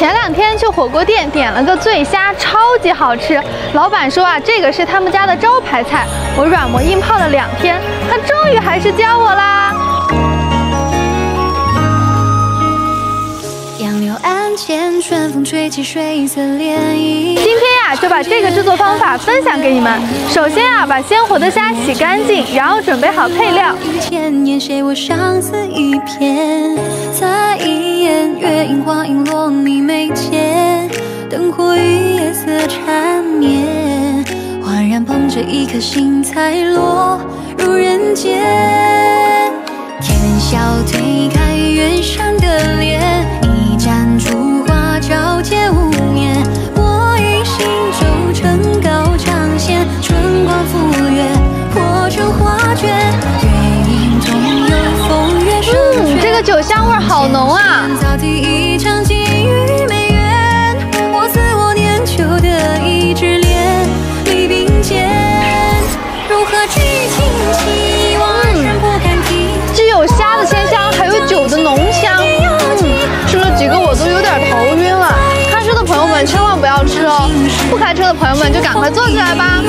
前两天去火锅店点了个醉虾，超级好吃。老板说啊，这个是他们家的招牌菜。我软磨硬泡了两天，他终于还是教我啦。春风吹起水色涟漪。今天呀，就把这个制作方法分享给你们。首先啊，把鲜活的虾洗干净，然后准备好配料。你眉间，灯火与夜色缠绵，恍然捧着一颗心才落入人间。天笑推开远山的脸，一盏烛。皎洁无眠，我以行舟乘高长线，春光赴约，破成画卷。月影中有风月嗯，这个酒香味好浓啊！千万不要吃哦不开车的朋友们就赶快坐起来吧。